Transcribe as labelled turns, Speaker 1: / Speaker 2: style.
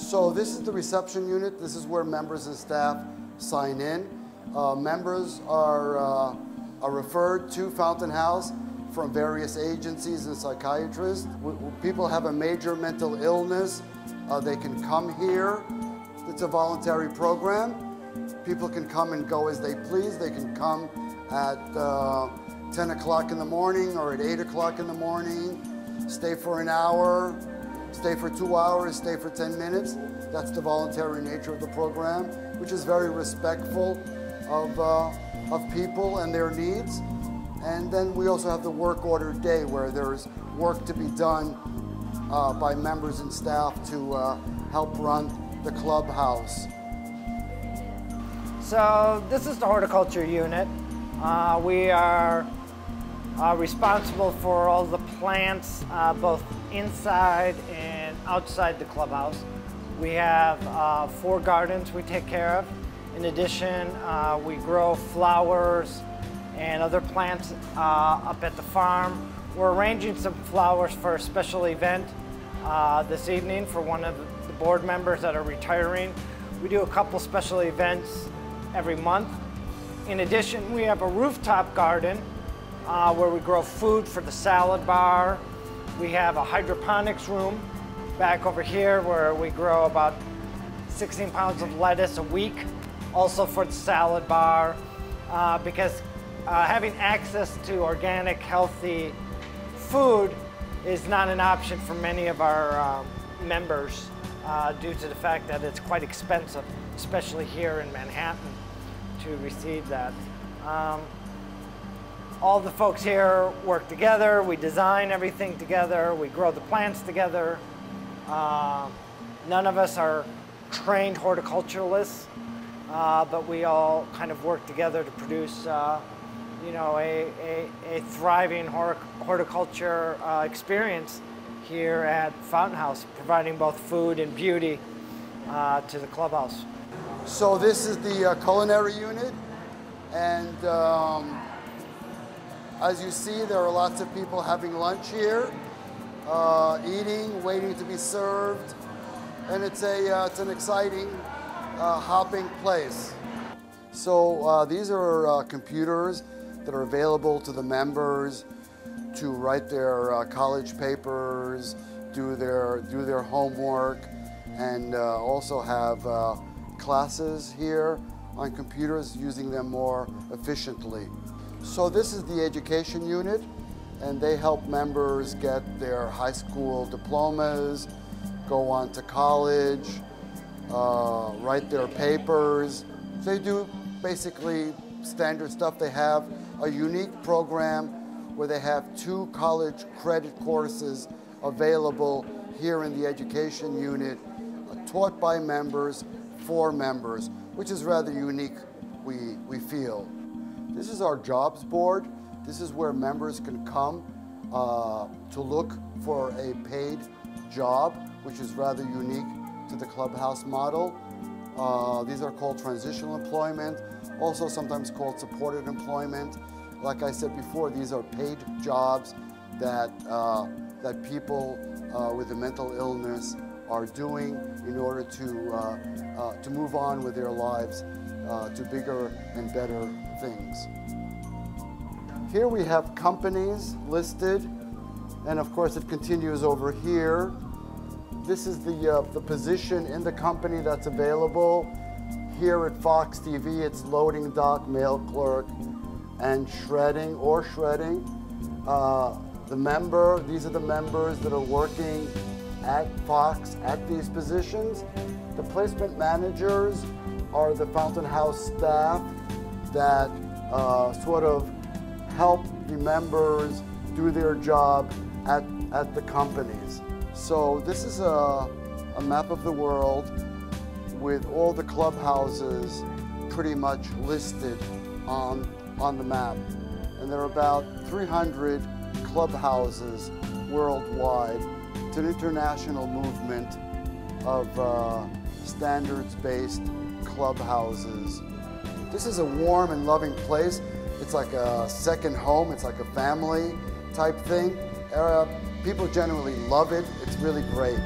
Speaker 1: So this is the reception unit. This is where members and staff sign in. Uh, members are, uh, are referred to Fountain House from various agencies and psychiatrists. People have a major mental illness. Uh, they can come here. It's a voluntary program. People can come and go as they please. They can come at uh, 10 o'clock in the morning or at 8 o'clock in the morning, stay for an hour, stay for two hours, stay for 10 minutes. That's the voluntary nature of the program, which is very respectful of, uh, of people and their needs. And then we also have the work order day where there's work to be done uh, by members and staff to uh, help run the clubhouse.
Speaker 2: So this is the horticulture unit. Uh, we are uh, responsible for all the plants, uh, both inside and outside the clubhouse. We have uh, four gardens we take care of. In addition, uh, we grow flowers and other plants uh, up at the farm. We're arranging some flowers for a special event uh, this evening for one of the board members that are retiring. We do a couple special events every month. In addition, we have a rooftop garden uh, where we grow food for the salad bar. We have a hydroponics room back over here where we grow about 16 pounds of lettuce a week, also for the salad bar, uh, because uh, having access to organic, healthy food is not an option for many of our um, members uh, due to the fact that it's quite expensive, especially here in Manhattan, to receive that. Um, all the folks here work together. We design everything together. We grow the plants together. Uh, none of us are trained horticulturalists, uh, but we all kind of work together to produce, uh, you know, a, a, a thriving horticulture uh, experience here at Fountain House, providing both food and beauty uh, to the clubhouse.
Speaker 1: So this is the uh, culinary unit, and um, as you see, there are lots of people having lunch here, uh, eating, waiting to be served, and it's, a, uh, it's an exciting uh, hopping place. So uh, these are uh, computers that are available to the members to write their college papers, do their, do their homework, and also have classes here on computers using them more efficiently. So this is the education unit, and they help members get their high school diplomas, go on to college, uh, write their papers. They do basically standard stuff. They have a unique program where they have two college credit courses available here in the education unit, uh, taught by members, for members, which is rather unique, we, we feel. This is our jobs board. This is where members can come uh, to look for a paid job, which is rather unique to the clubhouse model. Uh, these are called transitional employment, also sometimes called supported employment. Like I said before, these are paid jobs that, uh, that people uh, with a mental illness are doing in order to, uh, uh, to move on with their lives to bigger and better things. Here we have companies listed, and of course it continues over here. This is the, uh, the position in the company that's available. Here at Fox TV, it's loading dock, mail clerk, and shredding or shredding. Uh, the member, these are the members that are working at Fox at these positions. The placement managers are the Fountain House staff that uh, sort of help the members do their job at, at the companies. So this is a, a map of the world with all the clubhouses pretty much listed on, on the map. And there are about 300 clubhouses worldwide. It's an international movement of uh, standards-based clubhouses this is a warm and loving place. It's like a second home. It's like a family type thing. Uh, people generally love it. It's really great.